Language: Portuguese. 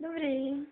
dobrei